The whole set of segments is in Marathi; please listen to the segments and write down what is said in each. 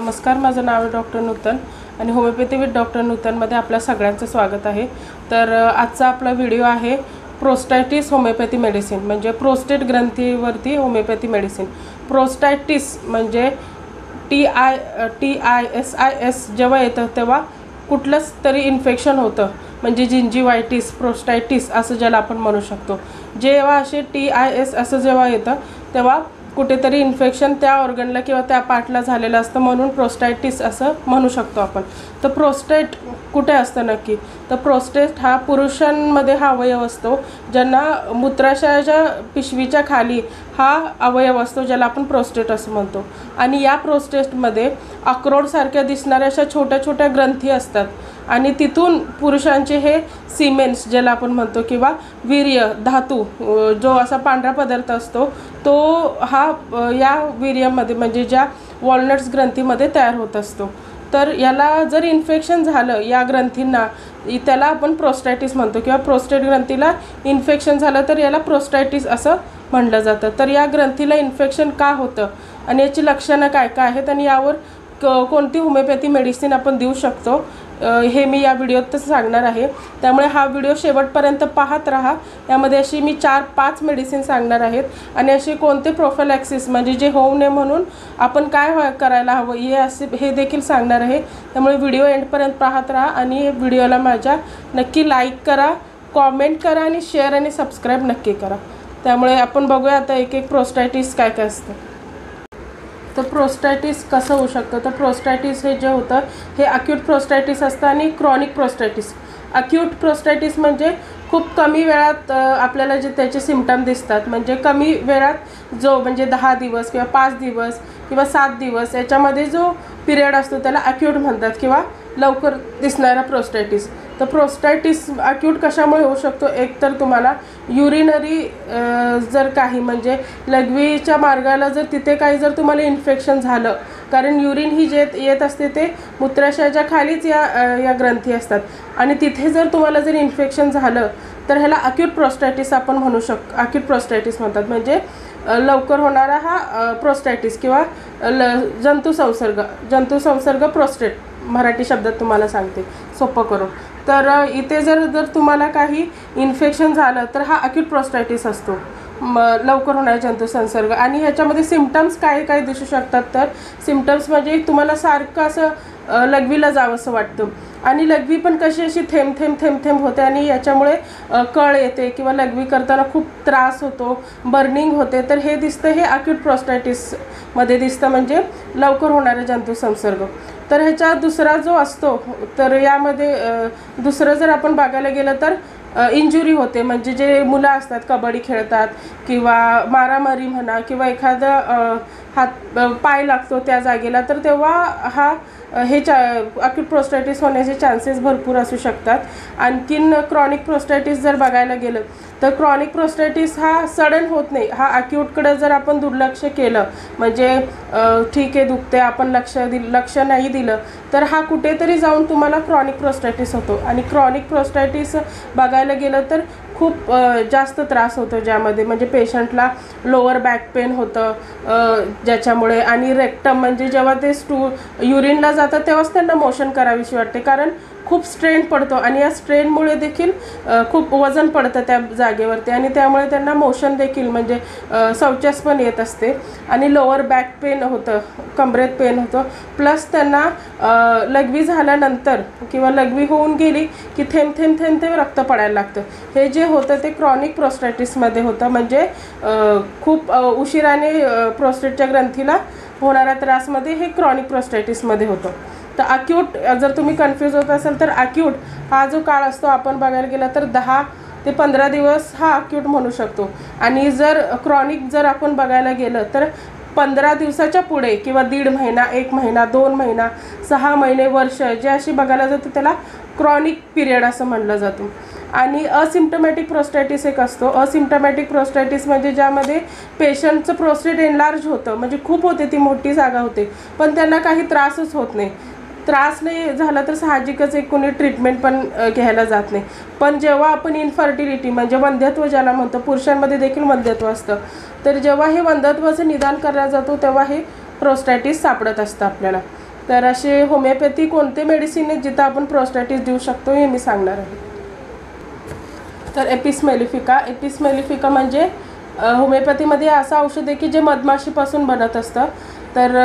नमस्कार माझं नाव आहे डॉक्टर नूतन आणि होमिओपॅथी विथ डॉक्टर नूतनमध्ये आपल्या सगळ्यांचं स्वागत आहे. तर आजचा आपला व्हिडिओ आहे प्रोस्टायटिस होमिओपॅथी मेडिसिन म्हणजे प्रोस्टेट ग्रंथीवरती होमिओपॅथी मेडिसिन. प्रोस्टायटिस म्हणजे T I T I S I S जेव्हा येतं तेव्हा कुठलंच तरी इन्फेक्शन होतं म्हणजे जिंजिवायटिस प्रोस्टायटिस असं ज्याला आपण म्हणू शकतो. जेव्हा असे टी आय एस असं जेव्हा येतं तेव्हा कुठेतरी इन्फेक्शन त्या ऑर्गनला किंवा त्या पार्टला झालेलं असतं म्हणून प्रोस्टायटिस असं म्हणू शकतो आपण. तर प्रोस्टेट कुठे असतं नक्की? तर प्रोस्टेट हा पुरुषांमध्ये हा अवयव असतो ज्यांना मूत्राशयाच्या पिशवीच्या खाली हा अवयव असतो ज्याला आपण प्रोस्टेट असं म्हणतो. आणि या प्रोस्टेटमध्ये अक्रोडसारख्या दिसणाऱ्या अशा छोट्या छोट्या ग्रंथी असतात. आणि तिथून पुरुषांचे हे सिमेंट्स ज्याला आपण म्हणतो किंवा वीर्य धातू जो असा पांढरा पदार्थ असतो तो हा या वीर्यामध्ये म्हणजे ज्या वॉलनट्स ग्रंथीमध्ये तयार होत असतो. तर याला जर इन्फेक्शन झालं या ग्रंथींना त्याला आपण प्रोस्टायटिस म्हणतो किंवा प्रोस्टेट ग्रंथीला इन्फेक्शन झालं तर याला प्रोस्टायटिस असं म्हणलं जातं. तर या ग्रंथीला इन्फेक्शन का होतं आणि याची लक्षणं काय काय आहेत आणि यावर क कोणती होमिओपॅथी मेडिसिन आपण देऊ शकतो? हे मी या व्हिडिओतच सांगणार आहे. त्यामुळे हा व्हिडिओ शेवटपर्यंत पाहत राहा. यामध्ये अशी मी चार पाच मेडिसिन सांगणार आहेत. आणि असे कोणते प्रोफेलॅक्सिस म्हणजे जे होऊ नये म्हणून आपण काय करायला हवं हे असे हे देखील सांगणार आहे. त्यामुळे व्हिडिओ एंडपर्यंत पाहत राहा आणि व्हिडिओला माझ्या नक्की लाईक करा कॉमेंट करा आणि शेअर आणि सबस्क्राईब नक्की करा. त्यामुळे आपण बघूया आता एक एक प्रोस्टायटिस काय काय असतं. तर प्रोस्टायटिस कसं होऊ शकतं? तर प्रोस्टायटिस हे जे होतं हे अक्यूट प्रोस्टायटिस असतं आणि क्रॉनिक प्रोस्टायटिस. अक्यूट प्रोस्टायटिस म्हणजे खूप कमी वेळात आपल्याला जे त्याचे सिमटम दिसतात. म्हणजे कमी वेळात जो म्हणजे दहा दिवस किंवा पाच दिवस किंवा सात दिवस याच्यामध्ये जो पिरियड असतो त्याला अक्यूट म्हणतात किंवा लवकर दिसणारा प्रोस्टायटिस. तर प्रोस्टायटिस अक्यूट कशामुळे होऊ शकतो? एक तर तुम्हाला युरिनरी जर काही म्हणजे लघवीच्या मार्गाला जर तिथे काही जर तुम्हाला इन्फेक्शन झालं कारण युरिन ही जे येत असते ते मूत्राशयाच्या खालीच या या ग्रंथी असतात. आणि तिथे जर तुम्हाला जर इन्फेक्शन झालं तर ह्याला अक्यूट प्रोस्टायटिस आपण म्हणू शक अक्यूट प्रोस्टायटिस म्हणतात. म्हणजे लवकर होणारा हा प्रोस्टायटिस किंवा ल जंतू संसर्ग प्रोस्टेट मराठी शब्दात तुम्हाला सांगते. सोपं करून. तर इथे जर जर तुम्हाला काही इन्फेक्शन झालं तर हा अक्यूट प्रोस्टायटिस असतो. म लवकर होणारा जंतू संसर्ग. आणि ह्याच्यामध्ये सिमटम्स काय काय दिसू शकतात? तर सिमटम्स म्हणजे तुम्हाला सारखं असं लघवीला जावंसं वाटतं. आणि लघवी पण कशी अशी थेंब थेंब थेंब थेंब होते आणि याच्यामुळे कळ येते किंवा लघवी करताना खूप त्रास होतो बर्निंग होते. तर हे दिसतं हे अक्यूट प्रोस्टायटिसमध्ये दिसतं म्हणजे लवकर होणारा जंतुसंसर्ग तर ह्याचा दुसरा जो असतो तर यामध्ये दुसरं जर आपण बघायला गेलं तर इंजुरी होते. म्हणजे जे मुलं असतात कबड्डी खेळतात किंवा मारामारी म्हणा किंवा एखादा हात पाय लागतो त्या जागेला तर तेव्हा हा हे चा अक्यूट प्रोस्टायटिस होण्याचे चान्सेस भरपूर असू शकतात. आणखीन क्रॉनिक प्रोस्टायटिस जर बघायला गेलं तर क्रॉनिक प्रोस्टेटिस हा सडन होत नाही. हा अक्यूटकडे जर आपण दुर्लक्ष केलं म्हणजे ठीक आहे दुखते आपण लक्ष दिल लक्ष नाही दिलं तर हा कुठेतरी जाऊन तुम्हाला क्रॉनिक प्रोस्टायटिस होतो. आणि क्रॉनिक प्रोस्टायटिस बघायला गेलं तर खूप जास्त त्रास होतो ज्यामध्ये म्हणजे पेशंटला लोअर बॅक पेन होतं ज्याच्यामुळे आणि रेक्टम म्हणजे जेव्हा ते स्टू युरिनला जातात तेव्हाच त्यांना मोशन करावीशी वाटते. कारण खूप स्ट्रेन पडतो आणि या स्ट्रेनमुळे देखील खूप वजन पडतं त्या जागेवरती आणि त्यामुळे त्यांना मोशन देखील म्हणजे अ, शौचास पण येत असते. आणि लोअर बॅक पेन होतं कमरेत पेन होतं. प्लस त्यांना लघवी झाल्यानंतर किंवा लघवी होऊन गेली की थेंब थेंब थेंब थेंब रक्त पडायला लागतं. हे जे होतं ते क्रॉनिक प्रोस्टायटिसमध्ये होतं. म्हणजे खूप उशिराने प्रोस्टेटच्या ग्रंथीला होणाऱ्या त्रासमध्ये हे क्रॉनिक प्रोस्टॅटिसमध्ये होतं. तर अक्यूट जर तुम्ही कन्फ्यूज होत असाल तर अक्यूट हा जो काळ असतो आपण बघायला गेला तर दहा ते पंधरा दिवस हा अक्यूट म्हणू शकतो. आणि जर क्रॉनिक जर आपण बघायला गेलं तर पंधरा दिवसाच्या पुढे किंवा दीड महिना एक महिना दोन महिना सहा महिने वर्ष जे अशी बघायला जातं त्याला क्रॉनिक पिरियड असं म्हणलं जातं. आणि असिम्टमॅटिक प्रोस्टायटिस एक असतो. असिम्टमॅटिक प्रोस्टायटिस म्हणजे ज्यामध्ये पेशंटचं प्रोस्टेट एनलार्ज होतं. म्हणजे खूप होते ती मोठी जागा होते. पण त्यांना काही त्रासच होत नाही. त्रास नाही झाला तर साहजिकच एक कोणी ट्रीटमेंट पण घ्यायला जात नाही. पण जेव्हा आपण इन्फर्टिलिटी म्हणजे वंध्यत्व ज्याला म्हणतो पुरुषांमध्ये देखील वंध्यत्व असतं. तर जेव्हा हे वंध्यत्वाचं निदान करायला जातो तेव्हा हे प्रोस्टॅटिस सापडत असतं आपल्याला. तर असे होमिओपॅथी कोणते मेडिसिन आहेत जिथं आपण प्रोस्टॅटिस देऊ शकतो हे मी सांगणार आहे. तर एपिस मेलिफिका म्हणजे होमिओपॅथीमध्ये असं औषध आहे की जे मधमाशीपासून बनत असतं. तर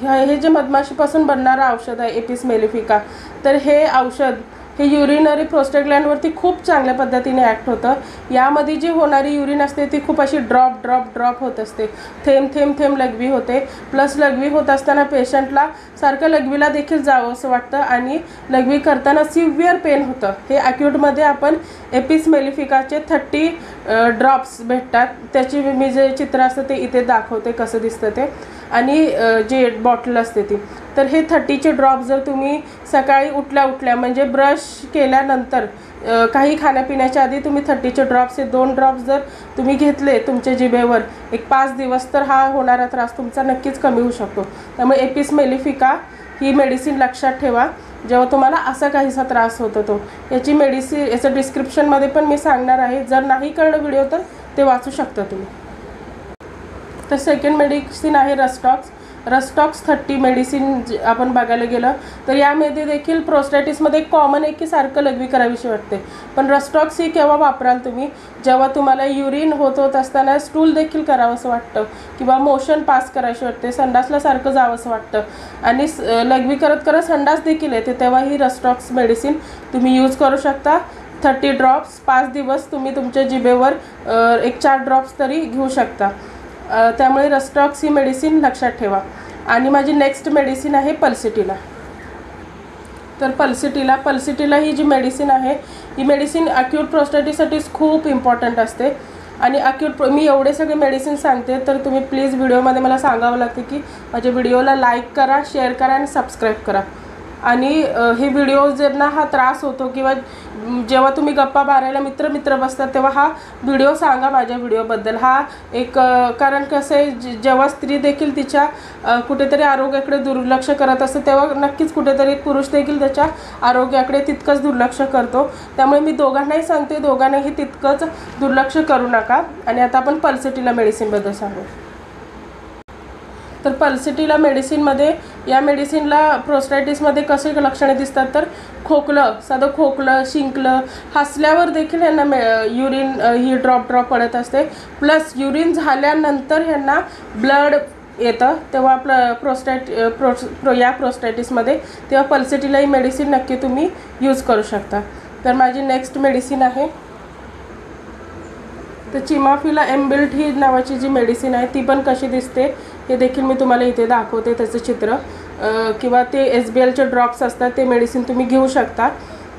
ह्या- हे जे मधमाशीपासून बनणारं औषध आहे एपिस मेलिफिका तर हे औषध हे युरिनरी प्रोस्टेग्लँडवरती खूप चांगल्या पद्धतीने ॲक्ट होतं. यामध्ये जी होणारी युरिन असते ती खूप अशी ड्रॉप ड्रॉप ड्रॉप होत असते. थेंब थेंब थेंब लघवी होते. प्लस लघवी होत असताना पेशंटला सारखं लघवीला देखील जावं असं वाटतं आणि लघवी करताना सिव्हिअर पेन होतं. हे ॲक्यूटमध्ये आपण एपिस मेलिफिकाचे थर्टी ड्रॉप्स भेटतात. त्याची मी- जे चित्र असतं ते इथे दाखवते कसं दिसतं ते. आणि जे बॉटल असते ती. तर हे थर्टीचे ड्रॉप जर तुम्ही सकाळी उठल्या उठल्या म्हणजे ब्रश केल्यानंतर काही खाण्यापिण्याच्या आधी तुम्ही थर्टीचे ड्रॉप्स हे दोन ड्रॉप्स जर तुम्ही घेतले तुमच्या जिभेवर एक पाच दिवस तर हा होणारा त्रास तुमचा नक्कीच कमी होऊ शकतो. त्यामुळे एपिस मेलिफिका ही मेडिसिन लक्षात ठेवा. जेव्हा तुम्हाला असा काहीसा त्रास होतो तो याची मेडिसिन याचं डिस्क्रिप्शनमध्ये पण मी सांगणार आहे. जर नाही कळलं व्हिडिओ तर ते वाचू शकता तुम्ही. तर सेकंड मेडिसिन आहे rhus tox rhus tox thirty medicine जे आपण बघायला गेलं तर यामध्ये देखील प्रोस्टॅटिसमध्ये कॉमन आहे की सारखं लघवी करावीशी वाटते. पण रस्टॉक्स ही केव्हा वापराल तुम्ही? जेव्हा तुम्हाला युरिन होत होत असताना स्टूल देखील करावंसं वाटतं किंवा मोशन पास करायची वाटते संडासला सारखं जावंसं वाटतं. आणि स- लघवी करत करत संडास देखील येते तेव्हा ही रस्टॉक्स मेडिसिन तुम्ही यूज करू शकता. थर्टी ड्रॉप्स पाच दिवस तुम्ही तुमच्या जिभेवर एक चार ड्रॉप्स तरी घेऊ शकता. त्यामुळे रस्टॉक्स ही मेडिसिन लक्षात ठेवा. आणि माझी नेक्स्ट मेडिसिन आहे पल्सिटीला. तर पल्सिटीला पल्सिटीला ही जी मेडिसिन आहे ही मेडिसिन अक्यूट प्रोस्टॅटिससाठीच खूप इम्पॉर्टंट असते. आणि अक्यूट प्रो मी एवढे सगळे मेडिसिन सांगते तर तुम्ही प्लीज व्हिडिओमध्ये मला सांगावं लागते की माझ्या व्हिडिओला लाईक करा शेअर करा आणि सबस्क्राईब करा. आणि हे व्हिडिओ ज्यांना हा त्रास होतो किंवा जेव्हा तुम्ही गप्पा मारायला मित्र मित्र बसतात तेव्हा हा व्हिडिओ सांगा माझ्या व्हिडिओबद्दल हा एक कारण कसं आहे जे- जेव्हा स्त्री देखील तिच्या कुठेतरी आरोग्याकडे दुर्लक्ष करत असते तेव्हा नक्कीच कुठेतरी पुरुष देखील त्याच्या आरोग्याकडे तितकंच दुर्लक्ष करतो. त्यामुळे मी दोघांनाही सांगते दोघांनाही तितकंच दुर्लक्ष करू नका. आणि आता आपण पल्सिटीला मेडिसिनबद्दल सांगू. तर पल्सिटीला मेडिसिनमध्ये या मेडिसिनला प्रोस्टायटिसमध्ये कसे लक्षणे दिसतात तर खोकलं साधं खोकलं शिंकलं हसल्यावर देखील ह्यांना मे युरिन ही ड्रॉप ड्रॉप पडत असते. प्लस युरिन झाल्यानंतर ह्यांना ब्लड येतं. तेव्हा प्ल प्रोस्टॅट प्रो प्रो या प्रोस्टॅटिसमध्ये तेव्हा पल्सिटीला ही मेडिसिन नक्की तुम्ही यूज करू शकता. तर माझी नेक्स्ट मेडिसिन आहे. तर चिमाफिला एम्बिल्ट ही नावाची जी मेडिसिन आहे ती पण कशी दिसते? हे देखील मी तुम्हाला इथे दाखवते त्याचं चित्र. किंवा ते एस बी एलचे ड्रॉप्स असतात ते मेडिसिन तुम्ही घेऊ शकता.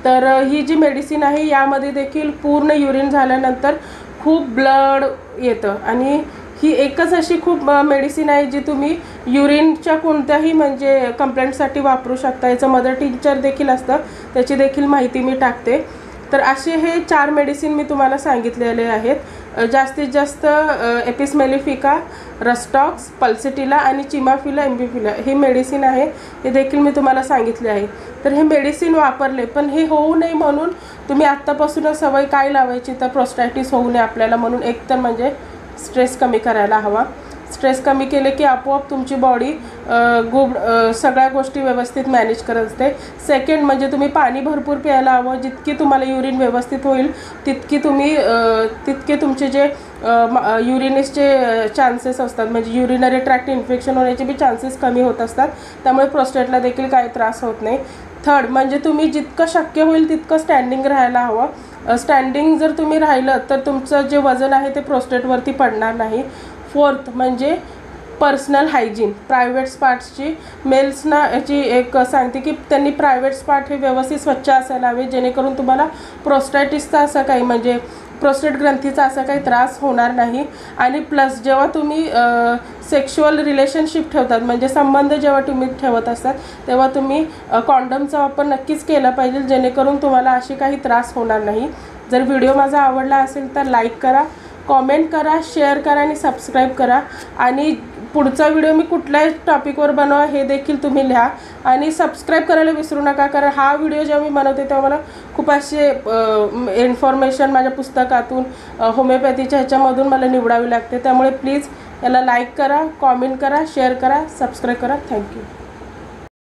तर ही जी मेडिसिन आहे यामध्ये देखील पूर्ण युरिन झाल्यानंतर खूप ब्लड येतं. आणि ही एकच अशी खूप मेडिसिन आहे जी तुम्ही युरिनच्या कोणत्याही म्हणजे कंप्लेंटसाठी वापरू शकता. याचं मदर टिंचर देखील असतं त्याची देखील माहिती मी टाकते. तर असे हे चार मेडिसिन मी तुम्हाला सांगितलेले आहेत. जास्तीत जास्त एपिसमेलिफिका रस्टॉक्स पल्सिटिला आणि चिमाफिला एम्बिफिला हे मेडिसिन आहे. हे देखील मी तुम्हाला सांगितले आहे. तर हे मेडिसिन वापरले पण हे होऊ नये म्हणून तुम्ही आत्तापासूनच सवय काय लावायची? तर प्रोस्टॅटिस होऊ नये आपल्याला म्हणून एक तर म्हणजे स्ट्रेस कमी करायला हवा. स्ट्रेस कमी केले की आपोआप तुमची बॉडी गुड सगळ्या गोष्टी व्यवस्थित मॅनेज करत असते. सेकंड म्हणजे तुम्ही पाणी भरपूर प्यायला हवं. जितकी तुम्हाला युरिन व्यवस्थित होईल तितकी तुम्ही तितके तुमचे जे युरिनेसचे चान्सेस असतात. म्हणजे युरिनरी ट्रॅक्ट इन्फेक्शन होण्याचे बी चान्सेस कमी होत असतात. त्यामुळे प्रोस्टेटला देखील काही त्रास होत नाही. थर्ड म्हणजे तुम्ही जितकं शक्य होईल तितकं स्टँडिंग राहायला हवं. स्टँडिंग जर तुम्ही राहिलं तर तुमचं जे वजन आहे ते प्रोस्टेटवरती पडणार नाही. फोर्थ म्हणजे पर्सनल हायजीन प्रायव्हेट स्पार्ट्सची मेल्सना याची एक सांगते की त्यांनी प्रायव्हेट स्पार्ट हे व्यवस्थित स्वच्छ असायला हवे जेणेकरून तुम्हाला प्रोस्टॅटिसचा असं काही म्हणजे प्रोस्टेट ग्रंथीचा असा काही त्रास होणार नाही. आणि प्लस जेव्हा तुम्ही सेक्शुअल रिलेशनशिप ठेवतात म्हणजे संबंध जेव्हा तुम्ही ठेवत असतात तेव्हा तुम्ही कॉन्डमचा वापर नक्कीच केला पाहिजे जेणेकरून तुम्हाला अशी काही त्रास होणार नाही. जर व्हिडिओ माझा आवडला असेल तर लाईक करा. कॉमेंट करा शेअर करा आणि सबस्क्राईब करा. आणि पुढचा व्हिडिओ मी कुठल्याही टॉपिकवर बनवा हे देखील तुम्ही लिहा. आणि सबस्क्राईब करायला विसरू नका कारण हा व्हिडिओ जेव्हा मी बनवते तेव्हा मला खूप असे इन्फॉर्मेशन माझ्या पुस्तकातून होमिओपॅथीच्या ह्याच्यामधून मला निवडावी लागते. त्यामुळे प्लीज याला लाईक करा कॉमेंट करा शेअर करा सबस्क्राईब करा. थँक्यू